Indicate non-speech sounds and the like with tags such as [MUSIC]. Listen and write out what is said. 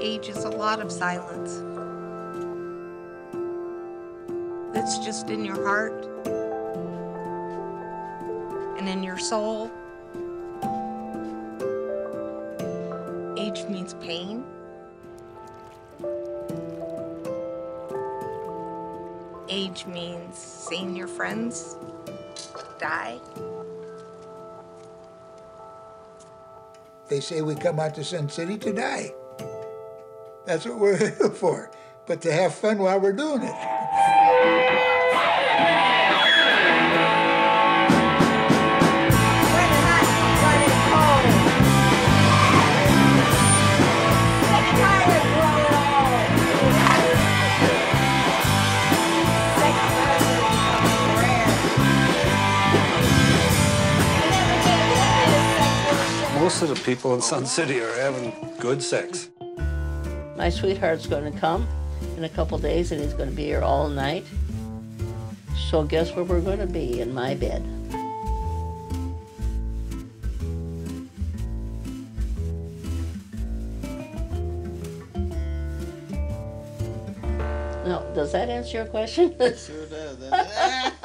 Age is a lot of silence. It's just in your heart and in your soul. Age means pain. Age means seeing your friends die. They say we come out to Sun City to die. That's what we're [LAUGHS] here for, but to have fun while we're doing it. Most of the people in Sun City are having good sex. My sweetheart's going to come in a couple days and he's going to be here all night. So guess where we're going to be? In my bed. Now, does that answer your question? Sure does. [LAUGHS] [LAUGHS]